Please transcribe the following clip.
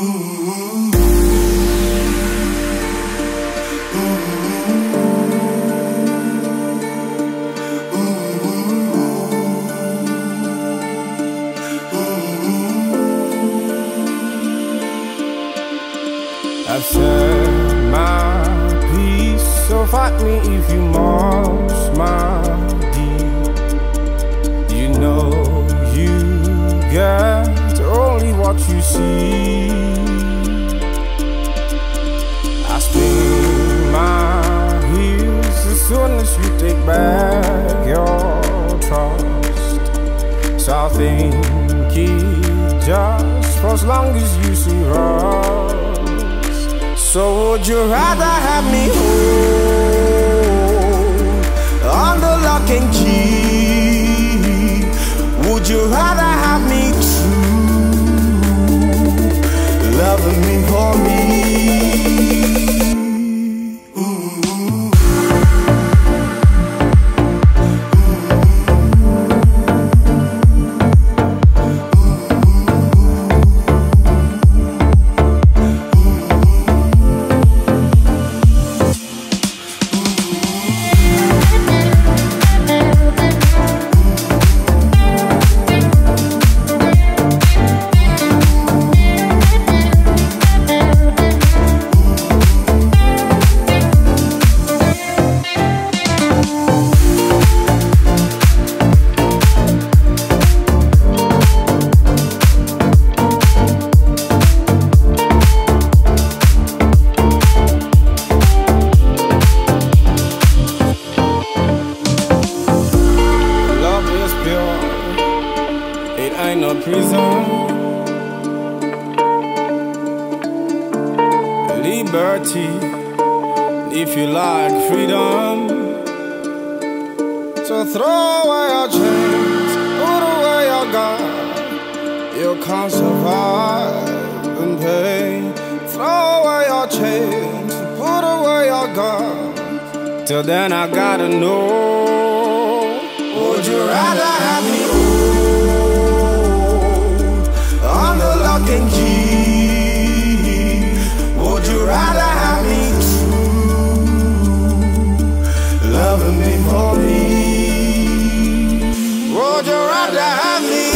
I've said my piece, so fight me if you must back your trust. So I think it just for as long as you see us. So would you rather have me hold on the lock and key? Would you rather have me true, loving me for me? Love ain't no prison. Liberty, if you like freedom. So throw away your chains, put away your gun. You can't survive in pain. Throw away your chains, put away your gun. Till then, I gotta know. Would you rather have me proud to have me.